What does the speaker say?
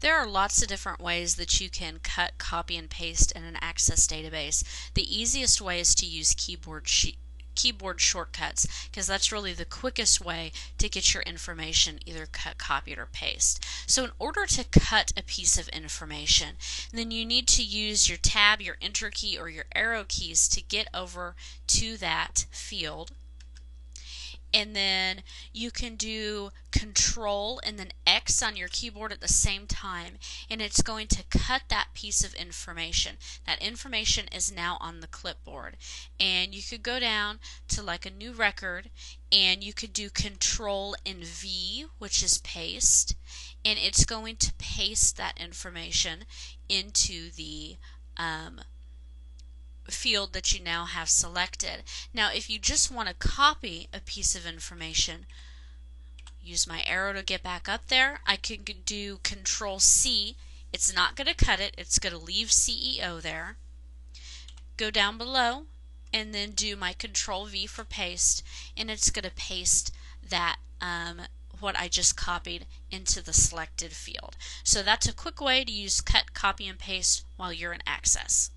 There are lots of different ways that you can cut, copy, and paste in an Access database. The easiest way is to use keyboard keyboard shortcuts because that's really the quickest way to get your information either cut, copied, or paste. So in order to cut a piece of information, then you need to use your tab, your enter key, or your arrow keys to get over to that field and then you can do control and then X on your keyboard at the same time and it's going to cut that piece of information. That information is now on the clipboard and you could go down to like a new record and you could do control and V which is paste and it's going to paste that information into the um, field that you now have selected. Now if you just want to copy a piece of information, use my arrow to get back up there. I can do control C. It's not going to cut it, it's going to leave CEO there. Go down below and then do my control V for paste and it's going to paste that um, what I just copied into the selected field. So that's a quick way to use cut, copy, and paste while you're in Access.